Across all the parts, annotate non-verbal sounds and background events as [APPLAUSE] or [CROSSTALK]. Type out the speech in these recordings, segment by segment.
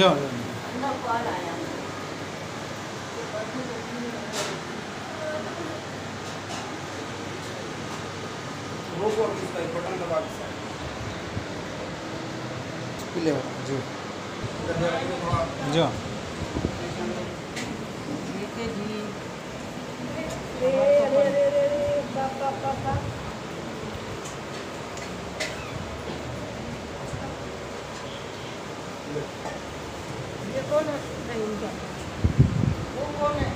जो अंदर कॉल आया रोक और इसका एक बटन दबा के साथ ले जो। थोड़ा जो लेके जी। रे रे रे रे रे बाप बाप बाप बाप ये कौन है नहीं इनका वो कौन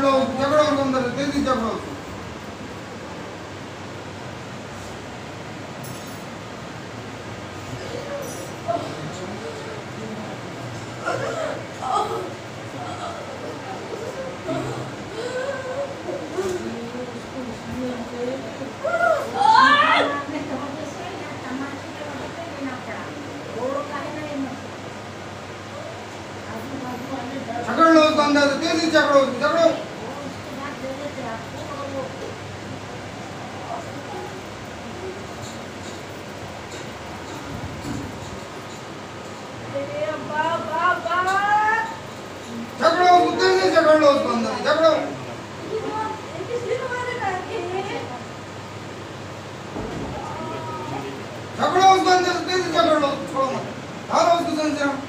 जकड़ लो अंदर तेज़ी जकड़ो उसको जकड़ लो उसको अंदर तेज़ी जकड़ो उसको जकड़ो रे बाप बाप बाप जकड़ो उसको तेज़ी जकड़ लो उसको अंदर जकड़ो जकड़ो उसको अंदर तेज़ी जकड़ लो छोड़ो मत डालो उसको संजय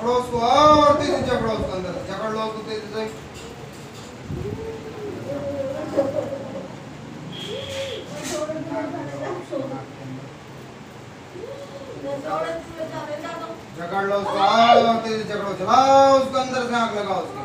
जकड़ो उसको और तेज़ी जकड़ो उसको अंदर। जकड़ लो उसको तेज़ी से जकड़ लो उसको और तेज़ी जकड़ो चलाओ उसको अंदर से आग लगाओ उसको।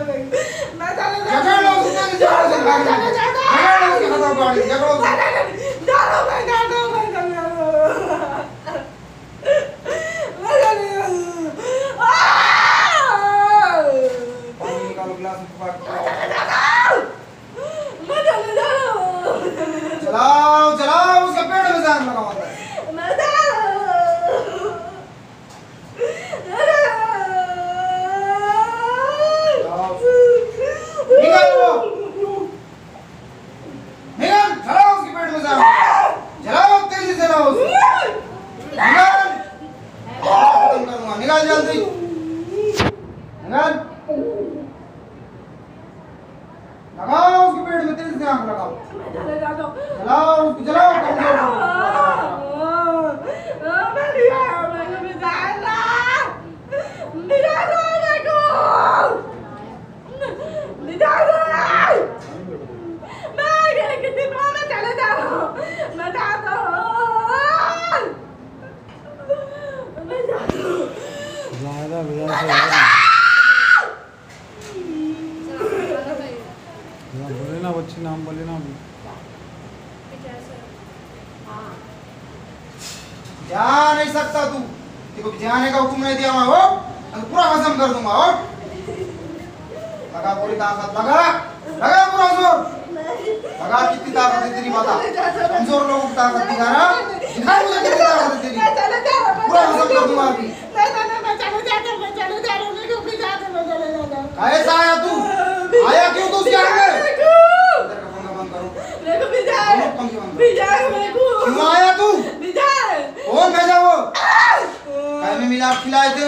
¡Mátalo! ¡Mátalo! ¡Mátalo! ¡Mátalo! ¡Mátalo! ¡Mátalo! नाम लगाओ। जलाओ जलाओ सकता तू? देखो जाने का हुक्म नहीं दिया मैं हो अगर पूरा खत्म कर दूँगा हो लगा पूरी ताकत लगा लगा पूरा ज़ोर। लगा कितनी ताकत है तेरी बता कमज़ोर लोगों की ताकत दिखा रहा। दिखा मुझे कितनी ताकत है तेरी। पूरा खत्म कर दूँगा अभी। कैसा आया तू? आया क्यों तू उसके आगे? इधर का पंखा बंद करो। दोनों पंखे बंद करो। क्यों आया तू? कौन भेजा वो? में मिला खिलाए थे?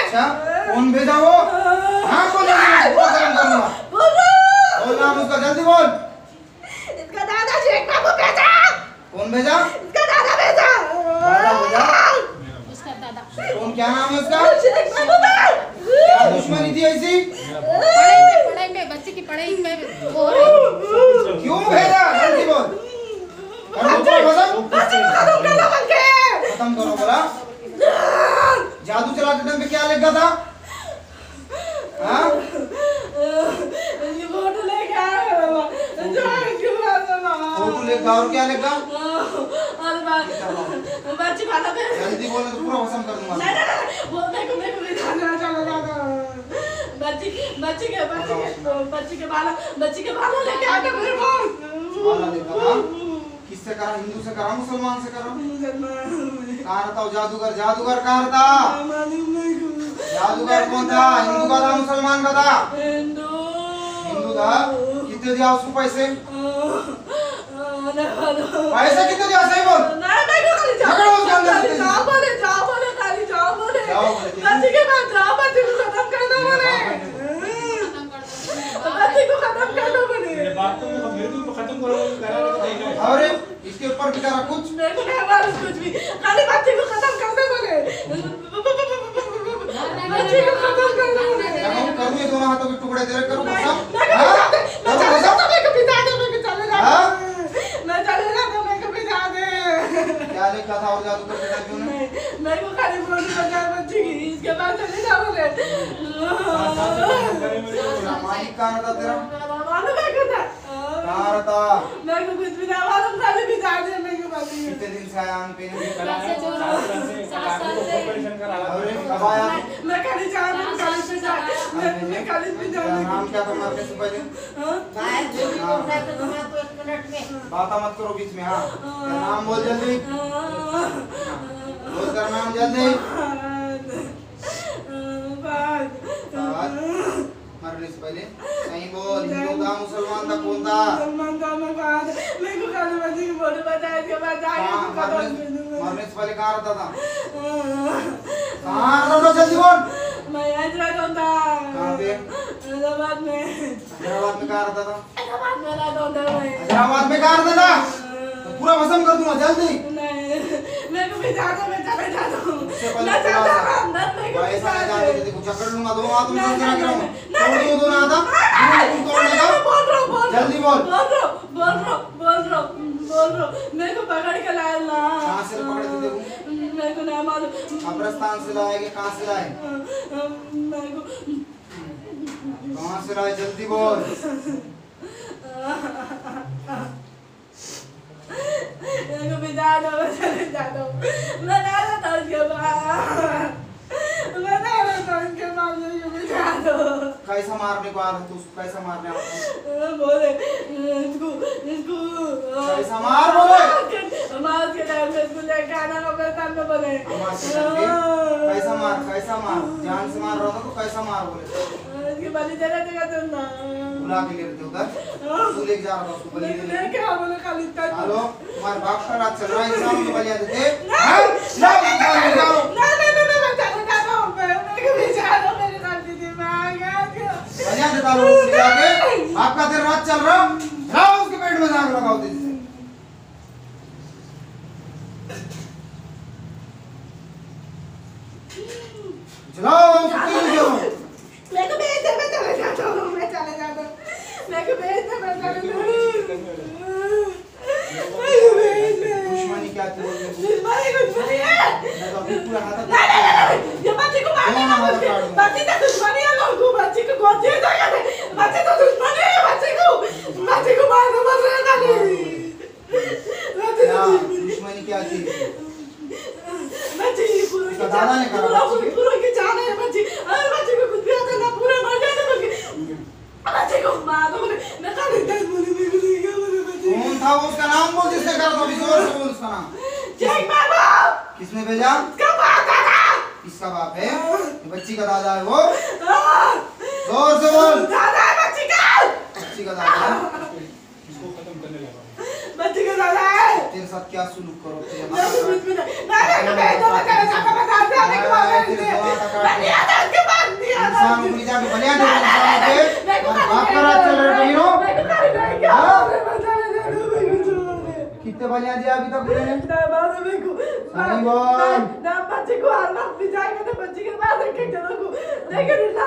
अच्छा कौन भेजा वो? हाँ कौन भेजा खत्म कर बोल। नाम उसका जल्दी बोल। इसका दादा शेख बाबू भेजा। कौन भेजा? इसका दादा भेजा। दादा भेजा? उसका दादा। कौन क्या नाम है उसका? शेख क्या दुश्मनी थी ऐसी? पढ़ाई में पढ़ाई में बच्चे की पढ़ाई में हो रही क्यों भेजा जल्दी बोल कर दो पूरा खत्म खत्म करो बोला जादू चलाते टाइम पे क्या लिखा था हाँ ये फ़ोटो लेके आया है बाबा जो क्यों आता ना फ़ोटो लिखा और क्या लिखा अरे बात बच्ची खाना पे जल्दी बोले तो पूरा खत्म कर दूँगा नहीं नहीं नहीं वो मेरे को मेरे को भी जाना चला जाना बच्ची बच्ची के बच्ची के बाला बच्ची के बाला लेके आके मेरे को किससे करा हिंदू से करा मुसलमान से करा कहाँ रहता हो जादूगर जादूगर कहाँ रहता जादूगर कौन था हिंदू का था मुसलमान का था हिंदू था कितने दिया उसको पैसे पैसे कितने दिया सही बोल झगड़ो उसके अंदर से। जाओ बोले जाओ बोले खाली जाओ बोले जाओ बोले, तेरी- बच्ची के पास जाओ बच्ची को खत्म कर दो बोले खत्म कर दो बच्ची को खत्म कर दो बोले मेरे बात तो मेरे को खत्म करो करा के देगा और इसके ऊपर भी करा कुछ मेरे को नहीं मालूम कुछ भी खाली बच्ची को खत्म कर दो बोले बच्ची को खत्म कर दो बोले लगाओ करूँ ये दोनों हाथों के टुकड़े तेरे करूँ नहीं, कसम मैं कभी हाँ? जाते मैं करूँ चले कसम? जाता मैं कभी जाते मैं कभी चले जाता हाँ? मैं चले जाता मैं कभी जाते क्या लिखा था और जादू करके टाइप ने नहीं मेरे को खाली बोली बचा बच्ची की इसके बाद चले जाओ बोले तेरा मालिक कहाँ रहता तेरा मालूम है कुछ कहाँ रहता मेरे को कुछ भी नहीं मालूम खाली भी जाते मेरे को बात नहीं कितने दिन से आया आंग पे परेशान करा अरे मैं खाली जा रही हूँ खाली पे जा मैं मैं खाली जा तेरा रही नाम क्या था मरने से पहले? हाँ? बाहर जो भी बोल रहा है तो को एक मिनट में। बात मत करो बीच में हाँ। नाम बोल जल्दी। बोल कर नाम जल्दी। साथ मरने से पहले। [LAUGHS] सही बोल हिंदू था मुसलमान था कौन था? मुसलमान था मैं बात मेरे को खाली बच्ची की फ़ोटो बता इसके बाद जाके कहाँ मरने से पहले कहाँ रहता था? [LAUGHS] कहाँ रहता था? जल्दी बोल। मैं हैदराबाद होता कहाँ पे? हैदराबाद में। हैदराबाद में कहाँ रहता था? हैदराबाद में रहता होता मैं। हैदराबाद में कहाँ रहता था? तो पूरा भस्म कर दूँगा जल्दी। नहीं मैं भी जाता मैं चले जाता हूँ। मैं जाता हूँ मैं हूँ कुछ पकड़ लूँगा दो हाथ में नहीं, क्या दूँ दोनों हाथ तुम तोड़ने का बोल रहा हूँ बोल रहा। हूँ जल्दी बोल। बोल रहा हूँ बोल रहा बोल रहा बोल रहा। मेरे को पकड़ के लाए ना। कहाँ से पकड़ के देखूँ? मेरे को नहीं मालूम। कब्रस्तान से लाए कि कहाँ से लाए? मेरे को कहाँ से लाए? जल्दी बोल। मेरे को मैं चले जाता हूँ मैं ना रहता उसके बाद। मैं ना रहता उसके बाद मेरे को भी जाना कैसा मारने को आ रहा तू कैसा मारने आ रहा बोले इसको इसको कैसा मार बोले? मार के टाइम में इसको लेके आना का मेरे सामने बोले कैसा मार कैसा मार जान से मार रहा था तो कैसा मार बोले इसकी बलि देना देगा तुम ना बुला के ले रहे थे उधर तू लेके जा रहा उसको बलि देने लेके आ बोले खाली हेलो तुम्हारे बाप का राज चल रहा है इंसानों को बलिया देते हैं जाओ निकालो निकालो नहीं नहीं नहीं मैं चले जाता हूँ मैं मेरे को भी जाना मेरे साथ दीदी मैं आ गया क्या आपका दिन रात चल रहा। उसके पेट में जाग लगाओ दीदी से चलाओ उसको क्यों करो मैं को भेज दे मैं चले जाता हूँ मैं चले जाता हूँ मैं को भेज दे मैं चले जाता हूँ मैं को भेज दे दुश्मनी क्या थी बोलने को? दुश्मनी कुछ नहीं है मैं तो अभी पूरा हाथ नहीं नहीं नहीं ये बच्ची को मारने का दोनों हाथ मुझे काट दो। बच्ची तो दुश्मनी है लोगों को बच्ची को गोद दिया जाएगा नहीं बच्ची तो दुश्मनी है बच्ची को बच्ची को मारने मत रहना नहीं बच्ची क्या तो दुश्मनी दुश्मनी क्या थी बच्ची पूरा उसका की दादा ने करा पूरा बच्ची के? पूरा की जान है बच्ची अरे बच्ची को कुछ भी आता ना पूरा मर जाए ना बच्ची बच्ची को मार दो मैं कल दस बोले मेरे को नहीं क्या बोले बच्ची कौन था वो उसका नाम बोल जिसने करा था अभी ज़ोर से बोल उसका नाम जय बाबा किसने भेजा का बात था किसका बाप है ये बच्ची का दादा है वो हाँ, ज़ोर से बोल दादा है बच्ची का बच्ची का दादा है इसको खत्म करने लगा बच्ची का दादा है तेरे साथ क्या सुलूक करो तेरे मैं हाथ तो का- कुछ भी नहीं मैं नहीं मैं तो बता रहा था बता रहा था कि मार दे नहीं आता उसके बाद नहीं आता इंसान उंगली जाके बलिया दे इंसान पे मैं को और बाप का राज चल रहा है बहिनों मैं को खाली नहीं क्या हाँ? मैं बता रहा था मैं को छोड़ दे कितने बलिया दिया अभी तक तूने ना बात मेरे को सही बोल। ना बच्चे को हर वक्त भी जाएगा तो बच्चे के बाद के चलो को लेकिन ना।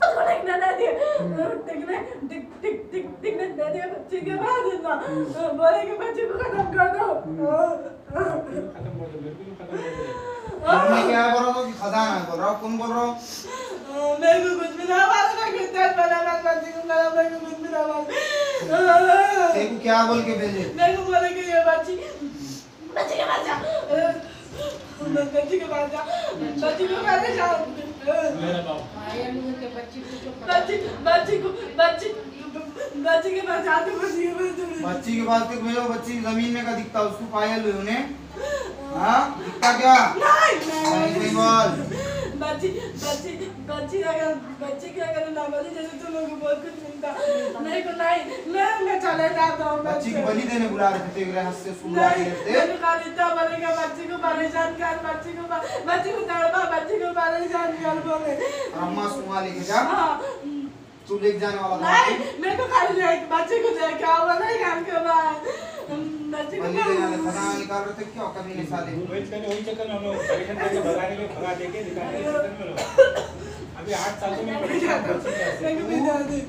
उसको देखने नहीं दिया देखने टिक टिक टिक टिकने दे दिया बच्चे के बाद ना। बोले कि बच्चे को खत्म कर दो। खत्म कर दो भी खत्म कर दो। तुमने क्या बोल रहा हो कि खजाना बोल रहा हो कौन बोल रहा हो? मेरे को कुछ भी ना मालूम है कि दस बना मैं बच्चे को मेरा को कुछ भी ना मालूम तेरे को क्या बोल के भेजे मेरे को बोले कि ये बच्ची बच्ची के पास जा बच्ची के पास जा बच्ची को कहते जाओ मेरा बाप आया लोगों के बच्चे को तो बच्ची बच्ची को बच्ची बच्ची के पास जाते बच्ची के पास बच्ची के पास तक भेजो बच्ची ज़मीन में का दिखता उसको पायल उन्हें हाँ दिखता क्या नहीं नहीं बोल बच्ची बच्ची बच्ची अगर बच्ची के अगर ना बोली जैसे तुम लोगों को बहुत कुछ मिलता। मेरे को नहीं मैं मैं चले जाता हूँ बच्ची की बलि देने बुला रहे थे तेरे हाथ से सुन रहा नहीं थे। मैंने कहा इतना बोलेगा बच्ची को परेशान कर बच्ची को बच्ची को तड़पा बच्ची को परेशान कर बोले। अम्मा सुमा लेके जा। हाँ। तू लेके जाने वाला नहीं मेरे को खाली ले बच्चे को लेके आओ नहीं काम के बाद निकाल रहे थे क्या कभी नहीं साले वही चक्कर वही चक्कर में हम लोग परेशान करके भगाने के भगा देके निकालने के चक्कर में लोग अभी आठ साल से मैं है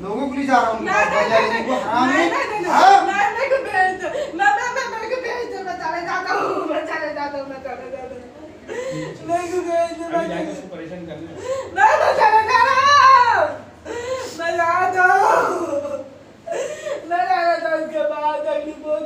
लोगों को ले जा रहा हूँ नहीं नहीं नहीं को हराम नहीं है नहीं नहीं हाँ? नहीं मेरे को भेज दो मैं मैं मैं मेरे को भेज दो मैं चले जाता हूँ मैं चले जाता हूँ मैं चले जाता हूँ मेरे को भेज दो अभी जाके मैं उसको परेशान करना है मैं मैं चले जा रहा हूँ मैं जा रहा हूँ मैं जा रहा था उसके बाद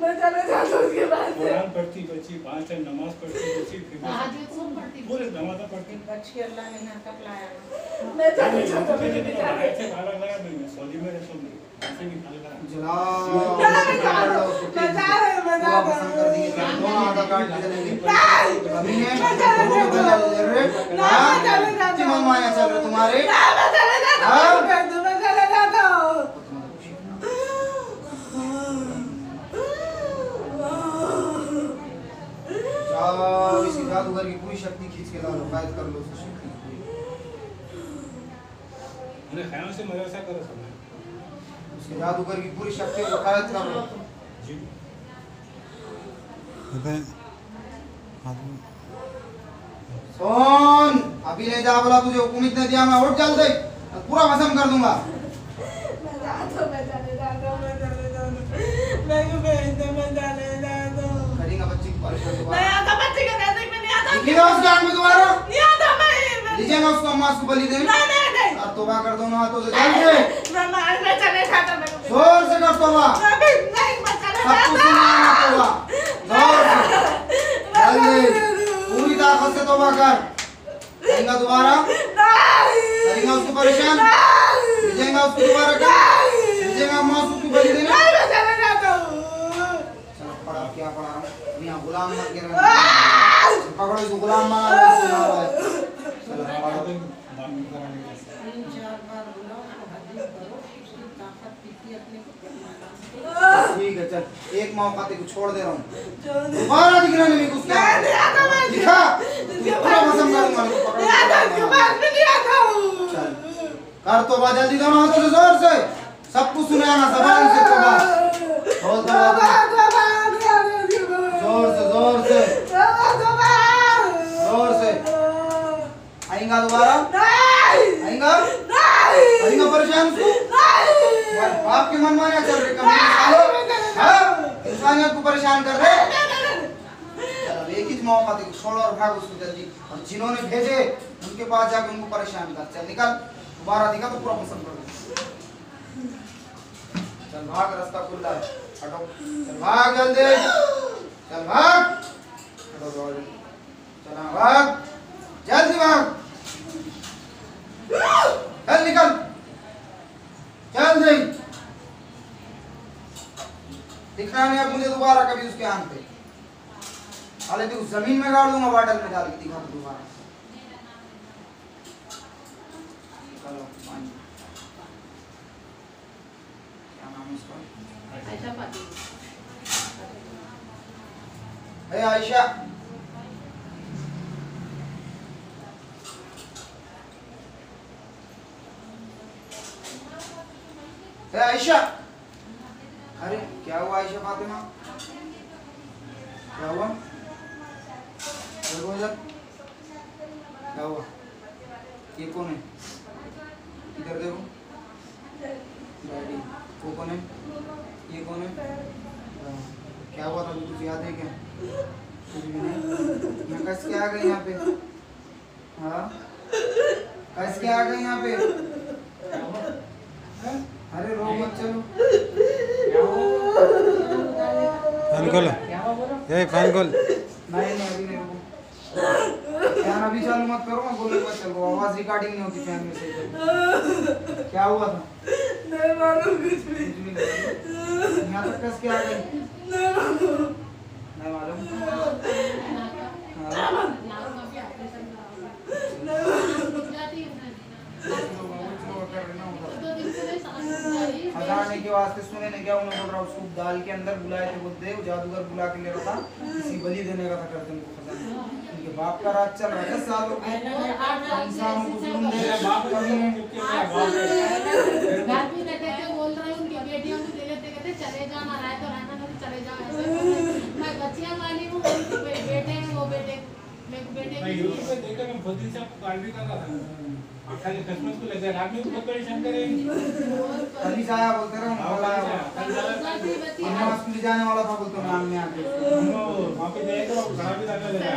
चले जाता हूँ उसके बाद कुरान पढ़ती बच्ची पाँच टाइम नमाज़ पढ़ती बच्ची पूरे नमाज़ पढ़ती बच्ची अल्लाह ने नाटक लाया मैं चले नहीं, हूँ मुझे मेरे तो को बाहर से खाना लगा मैं सऊदी में रहता हूँ ऐसे भी खाना लगा जलाओ मैं जा रहा हूँ मैं जा रहा हूँ हूँ दोनों आधा काट के अभी ने मैं दोनों जाता बजा हूँ ना मैं चले जाता हूँ तुम्हारे ना मैं चले जाता हूँ मैं मैं चले जाता हूँ जादूगर की पूरी शक्ति खींच के ला लो कैद कर लो उस शक्ति। को। उन्हें ख्याल से मेरे ऐसा करो सब उसके जादूगर की पूरी शक्ति को कैद कर लो। जी। अबे आदमी। अभी ले जा बोला तुझे हुकुम इतने दिया मैं उठ जल्दी पूरा भस्म कर दूँगा मैं जाता हूँ, मैं चले जाता हूँ, मैं चले जाता हूँ। मैं क्यों भेज दो, मैं चले जाता हूँ। करेंगा बच्ची की परेशान नहीं दोबारा आता बच्चे का कहते कि मैं नहीं आता लिखेगा उसके हाथ में दोबारा नहीं आता मैं लीजिएगा उसको अम्मा को बलि देने नहीं नहीं नहीं और तोबा कर दोनों हाथों से जल्दी मैं मैं मैं चले हूँ, मैं ज़ोर से कर तोबा मैं भी नहीं मैं चले सब कुछ जाता सुनना है तोबा ज़ोर से जल्दी पूरी ताकत से तोबा कर करेंगा दोबारा नहीं करेंगा उसको परेशान लीजिएगा उसको दोबारा कर लीजिएगा अम्मा को बलि देने नहीं मैं चले जाता हूँ चलो पढ़ा क्या पढ़ा यहाँ गुलाम मत गिर पकड़ो इसको गुलाम बना लो इसको यहाँ पर। चलो पढ़ो कराने के लिए तीन चार बार बुलाओ तो हड्डी करो उसकी ताकत पीती अपने को ठीक है चल एक मौका तेरे को छोड़ दे रहा हूँ दोबारा दिखना नहीं मेरे को उसके नहीं नहीं आता मैं दिखा पूरा भस्म करूँगा मेरे को पकड़ नहीं आता उसके के पास भी नहीं आता हूँ चल कर तो बा जल्दी दोनों हाथों से ज़ोर से सब कुछ सुने आना जबान से तो बा बहुत दो। ज़ोर से ज़ोर से। ज़ोर से। आएगा दोबारा? आएगा? आएगा परेशान बाप के मन चल रहे कभी इंसानियत हाँ? इंसानियत को परेशान कर रहे? एक ही मौका दे छोड़ो और भाग उसको जल्दी और जिन्होंने भेजे उनके पास जाके उनको परेशान कर। चल निकल। दोबारा दिखा तो पूरा पसंद कर चल भाग रास्ता खुला है। हटो। चल भाग जल्दी। चल भाग चला भाग जल्दी। भाग चल निकल चल दे दिखना नहीं अब मुझे दोबारा कभी उसके आँख पे। हाले तो ज़मीन में गाड़ दूँगा बॉटल में डाल दिखा दोबारा। चलो पानी क्या नाम है पाती है आयशा है आयशा अरे क्या हुआ आयशा फातिमा क्या हुआ देखो इधर क्या हुआ ये कौन है इधर देखो डैडी वो कौन है ये कौन है हाँ, क्या हुआ था कुछ याद है क्या कुछ भी नहीं यहाँ कस के आ गए यहाँ पे हाँ कस के आ गए यहाँ पे हैं? अरे रो मत चलो। फ़ैन खोलो। ये फ़ैन खोल। नहीं नहीं अभी नहीं फ़ैन अभी चालू मत करो मैं बोलने मत चलो आवाज़ रिकॉर्डिंग नहीं होती फ़ैन में से। क्या हुआ था? नहीं मालूम कुछ भी। नहीं। यहाँ तक कस के आ गई। नहीं मालूम। नहीं मालूम नाक हाँ का भी ऑपरेशन कराओ जाती है दो दिन से सांस नहीं आ के वास्ते सुने ने क्या उन्हें बोल रहा उसको दाल के अंदर बुलाए थे वो देव जादूगर बुला के ले रहा था किसी बलि देने का था करते उनको खजाना उनके बाप का राज चल रहा है सालों के। इंसानों को जुल्म दे रहे बाप कभी नहीं चुपके मेरा बाप है भी रहते थे बोल रहे हैं उनकी बेटियों को ले लेते कहते चले जाना रहे तो रहना नहीं चले जाओ हैं। मैं बच्चियाँ वाली हूँ उनके बेटे हैं वो बेटे को बेटे मैं की यूट्यूब पे देखकर मैं बहुत दिन से आपको भी कर रहा था। खाली क्रिसमस को लग गया रात में बहुत परेशान करेंगे कभी से आया बोलते रहो हाँ, बोला आया कल वो। जाना वाला था बोलते नाम में आके। हम वहाँ पे गए तो घड़ा भी डालने लगा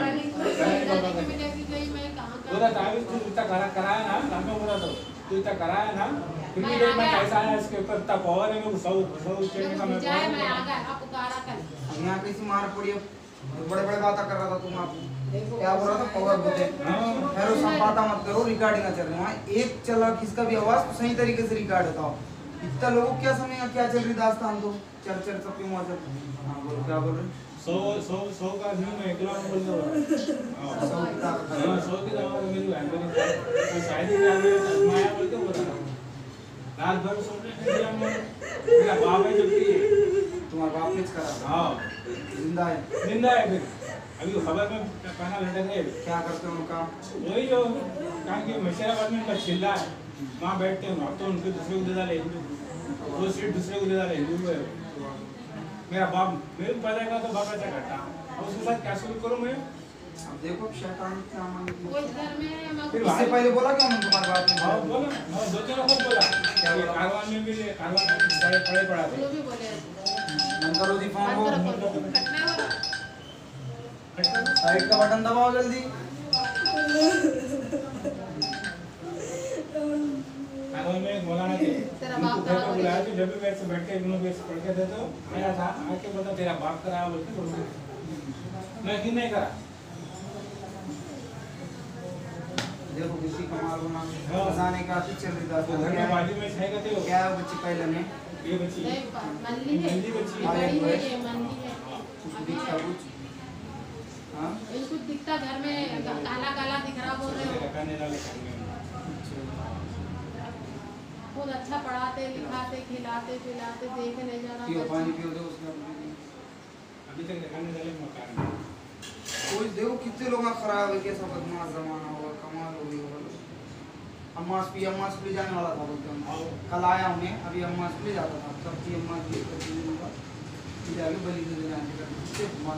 पूरा तारीफ़ तू इतना करा कराया ना लंबा पूरा तो। तू इतना कराया ना फिर भी मैं कैसा आया इसके ऊपर इतना पावर है को सौ सौ चढ़ने का मैं मैं अब यहाँ कैसी मार पड़ी बड़े बड़े बातें कर रहा था तुम आप क्या बोल रहा था पावर बोलते हाँ। खैर बातें मत करो रिकॉर्डिंग चल रही है। एक चला किसका भी आवाज़ तो सही तरीके से रिकॉर्ड होता। हो इतना लोगों को क्या समझेगा क्या चल रही दास्तान तो? चल चल सब क्यों वहाँ चल हाँ? बोलो क्या बोल रहे सौ सौ सौ का नहीं मैं अकेला बोल रहा हूँ। सौ की है। हाँ, की दवा मेरी बहन को तो शायद ही चश्मा आया बोल के बता रहा हूँ रात भर सोने दिया मैं मेरा बाप है जबकि तुम्हारा बाप ने करा हाँ। ज़िंदा है। ज़िंदा है फिर। अभी खबर में पहना लटक गए क्या करते हो उनका वही जो कहा कि मशहराबाद में उनका चिल्ला है। वहाँ बैठते हैं अब तो उनके दूसरे को दे डाले हिंदू। वो सीट दूसरे को दे डाले हिंदू को। मेरा बाप मेरे को पता है तो बाप ऐसा करता अब उसके साथ क्या शुरू करूँ मैं? अब देखो शैतान क्या मान वो घर में मैं फिर इससे पहले बोला क्या मैंने तुम्हारी बात नहीं हाँ बोला? हाँ दो तीन को बोला। क्या ये कारवान में भी कारवान में पड़े पड़े थे। करो जी फ़ोन को साइड का बटन दबाओ जल्दी। कारवान में एक मौलाना थे तेरा बाप करा बुलाया तो जब भी वैसे से बैठ के उन्होंने वैसे पढ़ के थे तो आया था आके बोला तेरा बाप कराया बोल के बोल मैं क्यों नहीं करा? देखो किसी कमाल होना हाँ। का दिखा तो घर में बाजू में छह का थे क्या बच्ची पहले में? ये बच्ची। है। बच्ची। है। है। कुछ कुछ हाँ दिखता घर में काला काला दिख रहा बोल रहे हो। खुद अच्छा पढ़ाते लिखाते खिलाते पिलाते देखने जाना पियो पानी पियो दो अभी तक दिखाने वाले मकान कोई देखो कितने लोग खराब है कैसा बदमाश जमाना हुआ कमाल हो गई अम्मास भी अम्मास भी जाने वाला था बोलते हम कल आया हूँ अभी अम्मास भी जाता था। सब्ज़ी अम्मास भी बलि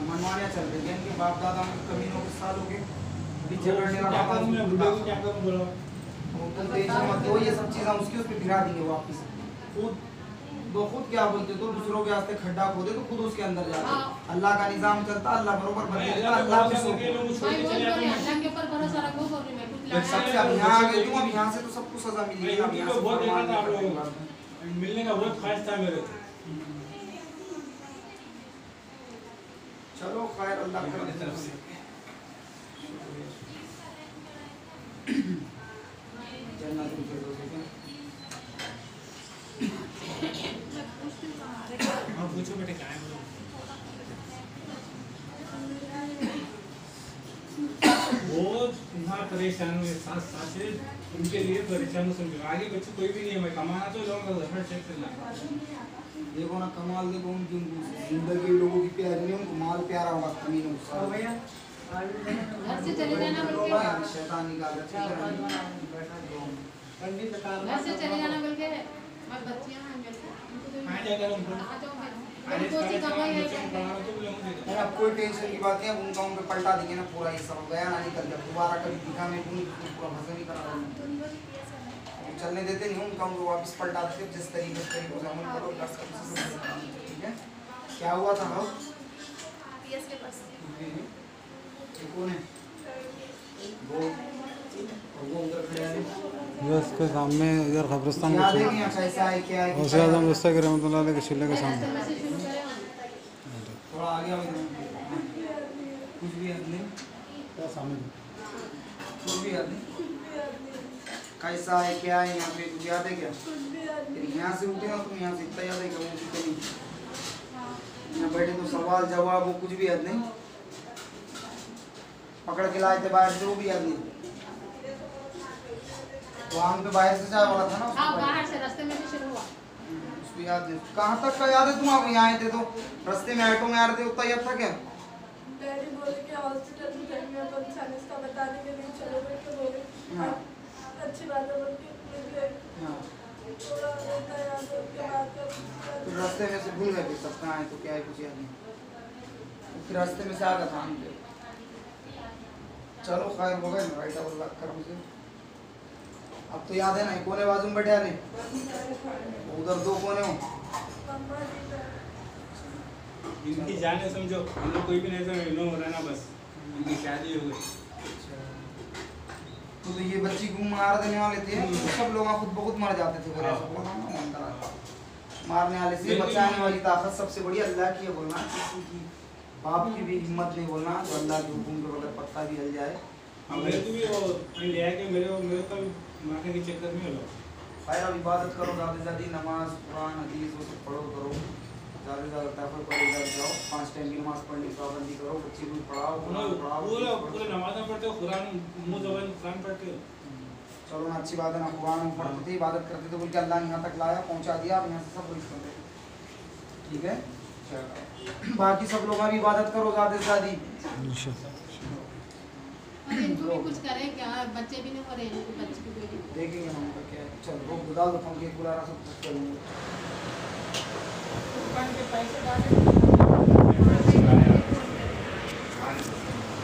मनवाने चल रहे हैं। इनके बाप दादा में कमीनों के सालों के पीछे बढ़ने क्या करूँ मैं बुढ़े को क्या करूँ बोलो? तुम टेंशन मत लो ये सब चीज़ उसके उस पर गिरा देंगे वापस। खुद वो खुद क्या बोलते तो दूसरों के वास्ते खड्डा खोदे तो खुद उसके अंदर जाते हाँ। अल्लाह का निज़ाम चलता अल्लाह बरोबर बने। अल्लाह पे भी सो के अल्लाह ऊपर भरोसा रखो बोल रही मैं कुछ सबसे अब यहाँ आ गए तुम अब यहाँ से तो सबको सजा मिलेगी तो मिलने का बहुत ख्वाहिश था मेरे को चलो खैर अल्लाह कर तरफ़ से। हाँ पूछो बेटे क्या है परेशान हुए साथ साथ से उनके लिए परेशान सुन के आगे बच्चे कोई भी नहीं है मैं कमाना तो लोगों का घर चेक करना। देखो ना कमाल देखो उनकी उनकी ज़िंदगी लोगों की प्यारी नहीं उनको माल प्यारा होगा कमीनों को और भैया घर से चले जाना बोल के यार शैतान हैं। ठंडी घर से चले जाना बोल के मैं बच्चियाँ हैं मेरे को उनको तो- जाकर उनको मेरी है को तो भी लोगों नहीं, अब कोई टेंशन की बात नहीं अब उनका उन पे पलटा देंगे ना पूरा ये सब गया। ना निकल गया दोबारा कभी दिखा नहीं तो पूरा भजन ही करा चलने देते नहीं उनका उनको वापस पलटा देते जिस तरीके से तरीके से अमल करो दस कम से कम ठीक है? क्या हुआ था हम ये कौन है? वो वो उधर खड़े हैं। ये उसके सामने इधर कब्रिस्तान क्या के है क्या है? गौसे आज़म के शिले के सामने। थोड़ा आगे आओ कुछ भी याद नहीं। कुछ भी नहीं। कैसा है क्या है यहाँ पे कुछ याद है क्या? फिर यहाँ से उठे ना तुम यहाँ से इतना याद है क्या मुझे कहीं यहाँ बैठे तो सवाल जवाब वो कुछ भी याद नहीं। पकड़ के लाए थे बाहर से वो भी याद नहीं। तो आम पे बाहर से जाए वाला था ना हाँ बाहर से रास्ते में से शुरू हुआ। उसको याद नहीं। कहाँ तक का याद है तुम? आप यहाँ आए थे तो। रास्ते में ऑटो में आ रहे थे उतना याद था क्या? डैडी बोले कि हॉस्पिटल में जाएँगे अपन छाने का बताने के लिए चलो बोल के बोले। हाँ। अच्छी बात है हाँ। है। बाद तो रास्ते में से भूल गए फिर सब कहाँ है तो क्या है कुछ याद नहीं। फिर रास्ते में से आ गया था हम चलो खैर हो गए ना राइट अब अल्लाह कर मुझे अब तो याद है ना कोने बाजू में बैठे उधर दो कोने हो। इनकी जाने समझो हम लोग कोई भी नहीं समझ नो हो रहा ना बस। इनकी शादी हो गई। तो, तो ये बच्ची को मार देने वाले थे तो सब लोग खुद बहुत मर जाते थे बोले मारने वाले से बचाने वाली ताकत सबसे बड़ी अल्लाह की है बोलना किसी की बाप की भी हिम्मत नहीं बोलना जो अल्लाह के हुक्म के बगैर पत्ता भी हिल जाए। हाँ मेरे को भी वो ले आके मेरे मेरे को मारने के चक्कर में हो लो खैर अब इबादत करो ज़्यादा से ज़्यादा नमाज़ कुरान हदीस वो सब पढ़ो करो। ज़्यादा से ज़्यादा तफर पर इधर जाओ पाँच टाइम की नमाज़ पढ़ने की पाबंदी करो बच्चे को पढ़ाओ पूरा पूरा नमाज़ पढ़ते हो। कुरान मुँह जबान कुरान पढ़ते हो चलो ना अच्छी बात है ना कुरान पढ़ते थे इबादत करते थे बोल के अल्लाह यहाँ तक लाया पहुँचा दिया अब यहाँ से सब कुछ कर रहे ठीक है चलो बाकी सब लोग। अभी इबादत करो ज़्यादा से ज़्यादा कुछ करें क्या बच्चे भी नहीं हो रहे हैं बच्चे भी देखेंगे हम क्या चलो वो बता दो हम केक बुला रहा सब कुछ करेंगे दुकान के पैसे डाले।